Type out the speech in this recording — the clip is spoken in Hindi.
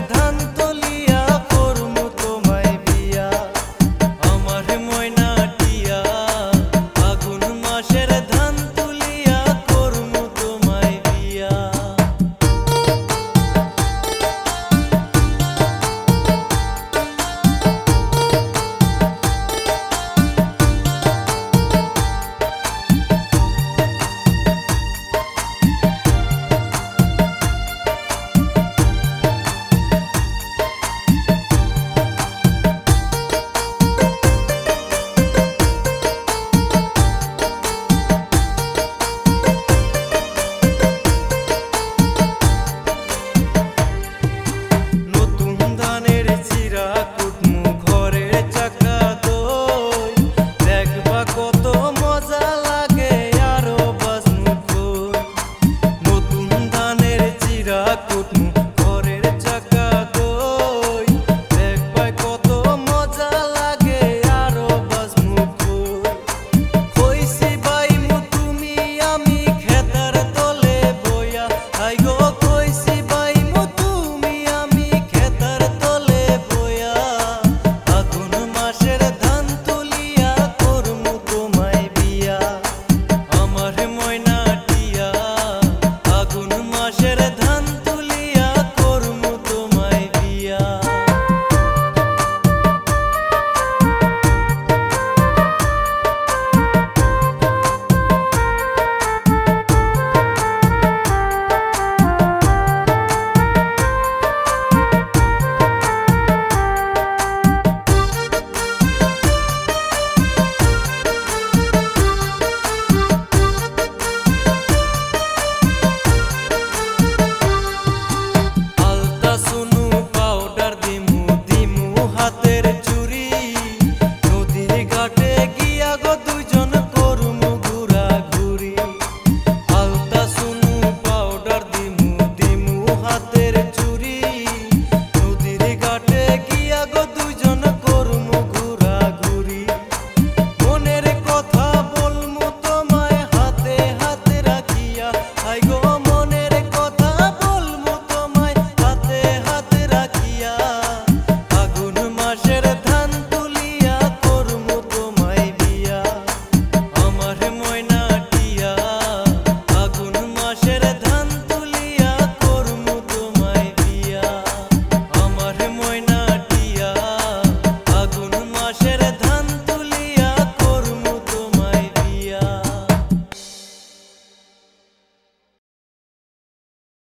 धन